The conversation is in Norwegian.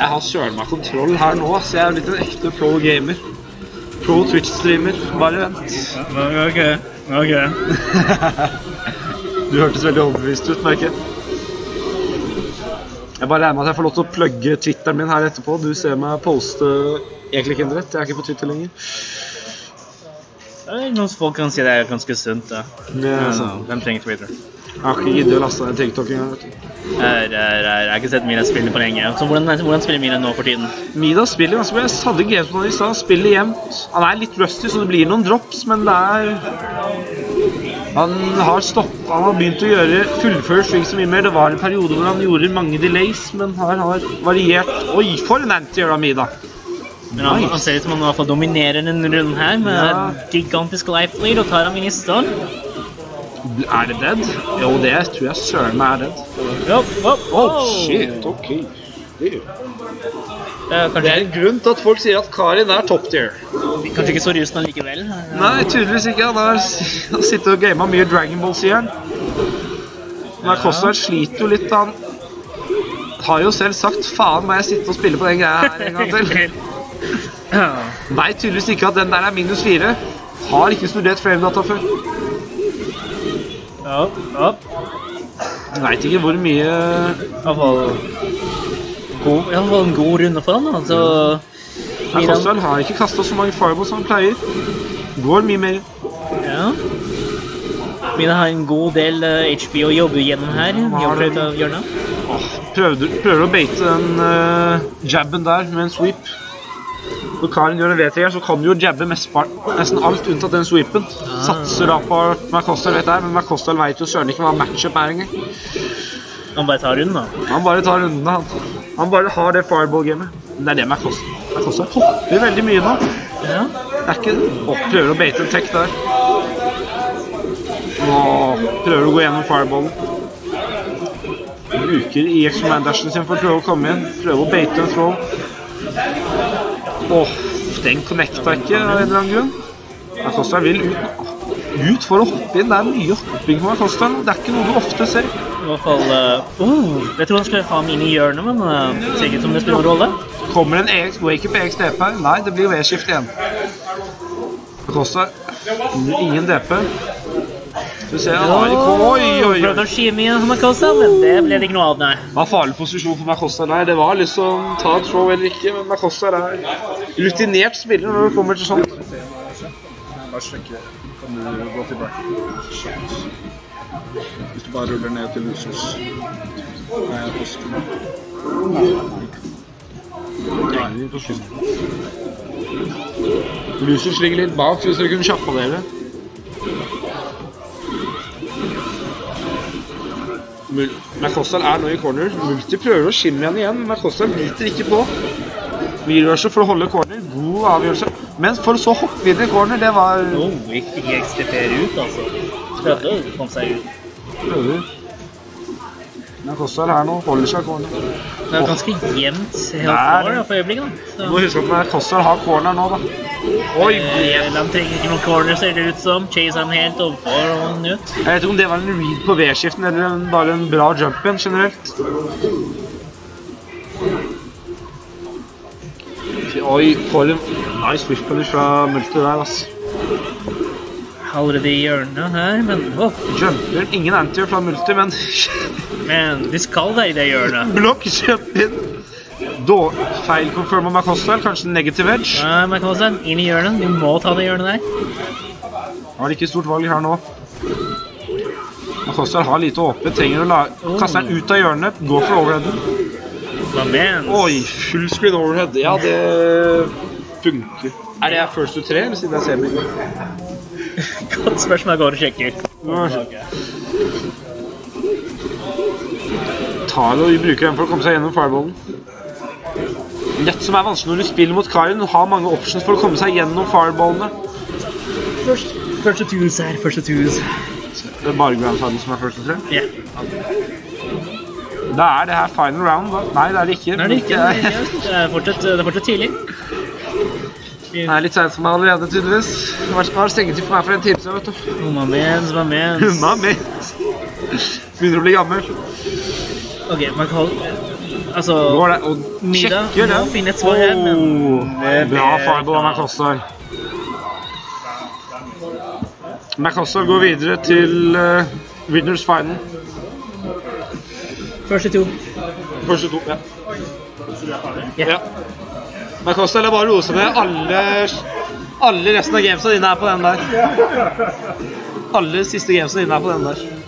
Jeg har søren meg kontroll her nå, så jeg er blitt en ekte pro gamer. Pro Twitch-streamer. Bare vent. Ok, ok. Du hørtes veldig overbevist ut, merker jeg. Jeg bare regner med at jeg får lov til å plugge Twitteren min her etterpå. Du ser meg poste egentlig ikke idrett. Jeg er ikke på Twitter lenger. Eh, Noen folk kan si det er ganske sunt. da. Ja, sånn. Hvem trenger Twitter? Jeg har ikke giddet å laste ned TikTok engang. Jeg, har ikke sett Mina spille på lenge. Så hvordan, hvordan spiller Mina nå for tiden? Mida spiller ganske bra. Jeg hadde games på han i stad. Spiller jevnt. Han er litt rusty, så det blir noen drops, men det er Han har stoppet Han har begynt å gjøre fullføre så mye mer. Det var en periode hvor han gjorde mange delays, men har, har variert Oi, for en anti-gjør av Mida! Men han, Nice. han ser ut som han i hvert fall dominerer denne runden her med Ja. gigantisk life lead og tar ham inn i stånd. Er det dead? Jo, det tror jeg søren meg er dead. Ja, ja. Oh, shit, ok. Det er Det er en grunn til at folk sier at Karin er top tier. kanskje ikke så rusen allikevel. Nei, tydeligvis ikke. Han har sittet og gama mye Dragon Ball, sier han. Men Kossar sliter jo litt. Han har jo selv sagt 'faen, må jeg sitte og spille på den greia her en gang til'. Veit tydeligvis ikke at den der er minus fire. Har ikke studert framedata før. Opp, Jeg Veit ikke hvor mye Iallfall god, i hvert fall en god runde for han. da. Så Milan- Kossar har ikke kasta så mange fireballs som han pleier. Går mye mer. Ja. Mina har en god del eh, HP å jobbe gjennom her. Jobber ut av hjørnet. Åh, prøvde, prøver å beite den uh, jabben der med en sweep. Når Karin gjør en V3, så kan du jo jabbe nesten alt unntatt den sweepen. Satser da på at vet jeg, men Makostal vet jo søren ikke hva matchup er engang. Han bare tar runden, da. Han bare tar runden, han. Han bare har det fireball-gamet. Det er det Makostal. Makostal hopper veldig mye nå. Ja. Det er ikke å prøver å beite en tech der. Nå prøver å gå gjennom fireballen. Bruker EX Command-dashen sin for å prøve å komme inn. Prøver å beite en throw. Åh, den connecta ikke av en eller annen grunn. Acosta vil ut, ut for å hoppe inn. Det er mye hopping på Acosta. Det er ikke noe du ofte ser. I hvert fall uh, oh, Jeg tror han skulle ha ham inn i hjørnet, men uh, ser ikke ut som det spiller noen rolle. Kommer en EX, wake-up EX DP her? Nei, det blir V-skift igjen. Acosta, ingen DP. Skal ser se, han har ikke Oi, oi, oi. Prøvde å skyve med Makosa, men det ble det ikke noe av, nei. Det var farlig posisjon for Makosta der. Det var liksom ta et throw eller ikke, men Makosta er rutinert spiller når det kommer til sånt. Bare sjekke. Kan du gå tilbake? Hvis du bare ruller ned til Lucius. Nei. Lucius ligger litt bak, hvis dere kunne kjappa dere. Mul- er nå i corner. Multi prøver å skinne igjen igjen, Makostal biter ikke på. Virørelse for å holde corner. God avgjørelse. Men for å så hoppe inn i corner, det var Oh, gikk ikke XTP ut, altså. Prøvde å komme seg ut. Prøver. Makostal her nå holder seg corner. Det er ganske jevnt helt da, for øyeblikket. Du da. må huske at Makostal har corner nå, da. Oi! Eh, De trenger ikke noen corner, ser det ut som. Chase han helt overfor og han ut. Jeg vet ikke om det var en read på V-skiften eller en, bare en bra jump in generelt. Oi, for en nice swift punish fra Multi der, ass. Allerede i hjørnet her, men oh, Jumper, ingen antier fra Multi, men men de skal være i det hjørnet. blokk jump in. Da, feil confirm av kanskje negative edge. Nei, Makosa, inn i hjørnet. Du må ta det hjørnet der. Har ikke stort valg her nå. Makostal har lite åpent, trenger å la kaste den ut av hjørnet, gå for overheaden. Oi, full screen overhead. Ja, det funker. Er det first to tre, eller siden jeg ser meg? Godt spørsmål. Jeg går og sjekker. tar og bruker den for å komme seg gjennom fireballen. Nett som er vanskelig når du spiller mot Karin, har mange options for å komme seg gjennom fireballene. Først, first to her. første tunes. Det er bare Grand som er første tre. Ja. Da er det her final round, da. Nei, det er det ikke. Nei, det er ikke. Det er, ikke. Det er, fortsatt, det er fortsatt tidlig. Det er litt seint for meg allerede, tydeligvis. Det var- det var stengetid for meg for en time siden, vet du. Oh, mens, mans, mens. mans. Unna med. Begynner å bli gammel. Ok, man kan Altså Går det og sjekker må finne et svar her, men Åh, det Bra fireball av McCostar. McCostar går videre til uh, winners final. Første to. Første to, ja. Ja. ja. McCostar la bare rose ned. Alle, alle resten av gamesa dine er på den der. Alle siste gamesa dine er på den der.